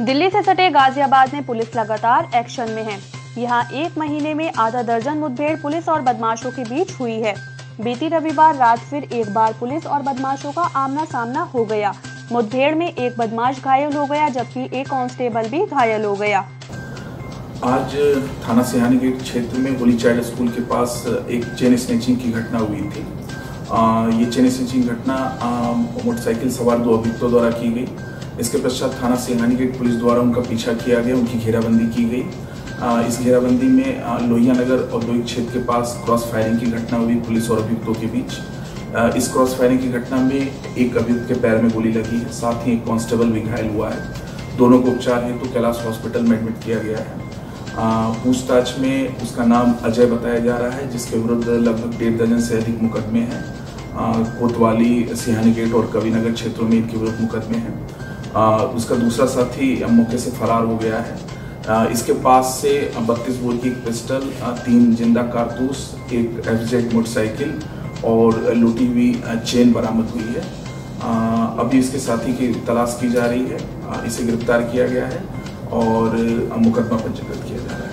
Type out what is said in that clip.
दिल्ली से सटे गाजियाबाद में पुलिस लगातार एक्शन में है। यहाँ एक महीने में आधा दर्जन मुठभेड़ पुलिस और बदमाशों के बीच हुई है। बीती रविवार रात फिर एक बार पुलिस और बदमाशों का आमना सामना हो गया। मुठभेड़ में एक बदमाश घायल हो गया जबकि एक कांस्टेबल भी घायल हो गया। आज थाना सिहानी गेट क्षेत्र में होली चाइल्ड स्कूल के पास एक चेन स्नेचिंग की घटना हुई थी। आ, ये चेन स्नेचिंग घटना मोटरसाइकिल सवार दो अभियुक्तों द्वारा की गई। इसके पश्चात थाना सिंघानी गेट पुलिस द्वारा उनका पीछा किया गया, उनकी घेराबंदी की गई। इस घेराबंदी में लोहिया नगर औद्योगिक क्षेत्र के पास क्रॉस फायरिंग की घटना हुई, पुलिस और अभियुक्तों के बीच। इस क्रॉस फायरिंग की घटना में एक अभियुक्त के पैर में गोली लगी है, साथ ही एक कांस्टेबल भी घायल हुआ है। दोनों को उपचार हेतु तो कैलाश हॉस्पिटल में एडमिट किया गया है। पूछताछ में उसका नाम अजय बताया जा रहा है, जिसके विरुद्ध लगभग डेढ़ दर्जन से अधिक मुकदमे हैं। कोतवाली, सिहानी गेट और कविनगर क्षेत्रों में इनके विरुद्ध मुकदमे हैं। आ, उसका दूसरा साथी मौके से फरार हो गया है। आ, इसके पास से बत्तीस बोल की एक पिस्टल तीन ज़िंदा कारतूस एक एफ़ मोटरसाइकिल और लूटी हुई चेन बरामद हुई है। अभी इसके साथी की तलाश की जा रही है। इसे गिरफ़्तार किया गया है और मुकदमा पंजीकृत किया जा रहा है।